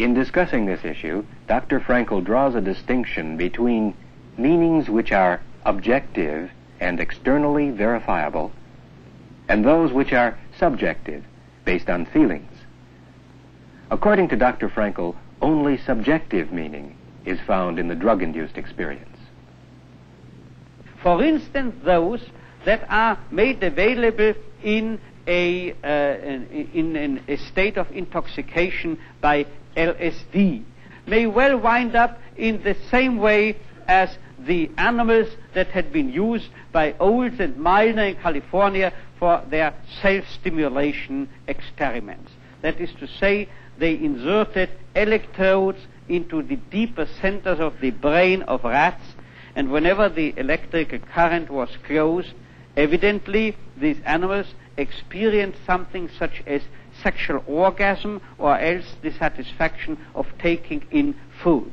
In discussing this issue, Dr. Frankl draws a distinction between meanings which are objective and externally verifiable and those which are subjective, based on feelings. According to Dr. Frankl, only subjective meaning is found in the drug-induced experience. For instance, those that are made available in a, uh, in, in a state of intoxication by LSD may well wind up in the same way as the animals that had been used by Olds and Milner in California for their self-stimulation experiments. That is to say, they inserted electrodes into the deeper centers of the brain of rats, and whenever the electrical current was closed, evidently these animals experienced something such as sexual orgasm or else the satisfaction of taking in food.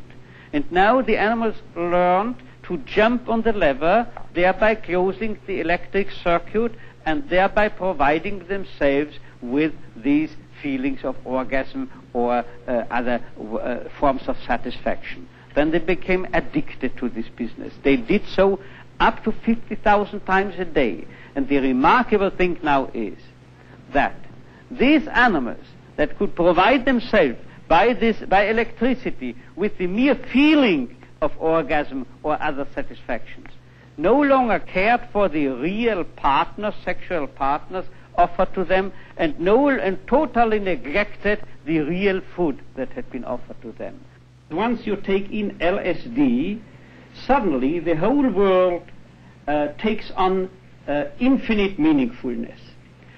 And now the animals learned to jump on the lever, thereby closing the electric circuit and thereby providing themselves with these feelings of orgasm or uh, other uh, forms of satisfaction. Then they became addicted to this business. They did so up to 50,000 times a day. And the remarkable thing now is that these animals that could provide themselves by this, by electricity with the mere feeling of orgasm or other satisfactions, no longer cared for the real partners, sexual partners offered to them, and no, and totally neglected the real food that had been offered to them. Once you take in LSD, suddenly the whole world uh, takes on uh, infinite meaningfulness.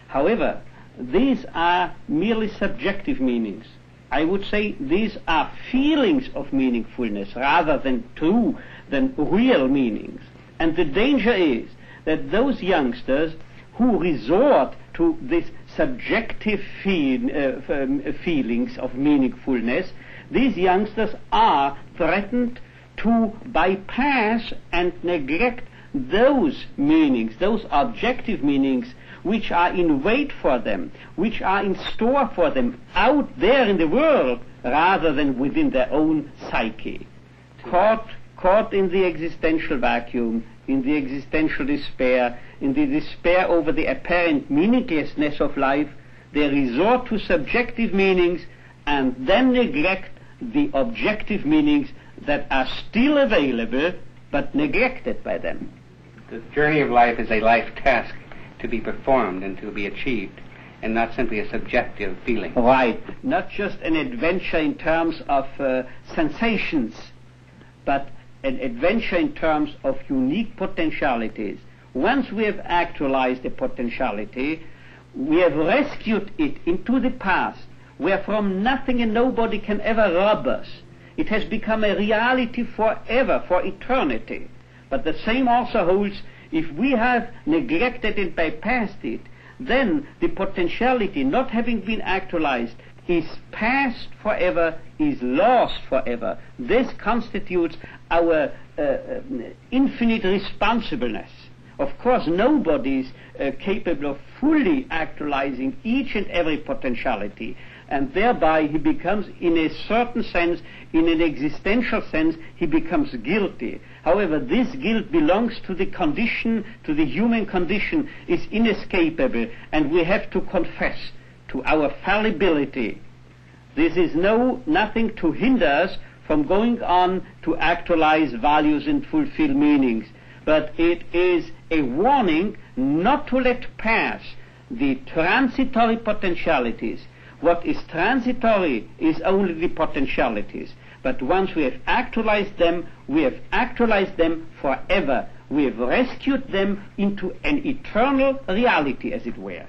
However, these are merely subjective meanings. I would say these are feelings of meaningfulness rather than true, than real meanings. And the danger is that those youngsters who resort to this subjective feel, uh, um, feelings of meaningfulness, these youngsters are threatened to bypass and neglect those meanings, those objective meanings which are in wait for them, which are in store for them out there in the world rather than within their own psyche. Caught, caught in the existential vacuum, in the existential despair, in the despair over the apparent meaninglessness of life, they resort to subjective meanings and then neglect the objective meanings that are still available but neglected by them. The journey of life is a life task to be performed and to be achieved, and not simply a subjective feeling. Right. Not just an adventure in terms of uh, sensations, but an adventure in terms of unique potentialities. Once we have actualized a potentiality, we have rescued it into the past, where from nothing and nobody can ever rob us. It has become a reality forever, for eternity. But the same also holds if we have neglected and bypassed it, then the potentiality not having been actualized is past forever, is lost forever. This constitutes our uh, uh infinite responsibleness. Of course, nobody is uh, capable of fully actualizing each and every potentiality and thereby he becomes, in a certain sense, in an existential sense, he becomes guilty. However, this guilt belongs to the condition, to the human condition, is inescapable, and we have to confess to our fallibility. This is no nothing to hinder us from going on to actualize values and fulfill meanings, but it is a warning not to let pass the transitory potentialities what is transitory is only the potentialities. But once we have actualized them, we have actualized them forever. We have rescued them into an eternal reality, as it were.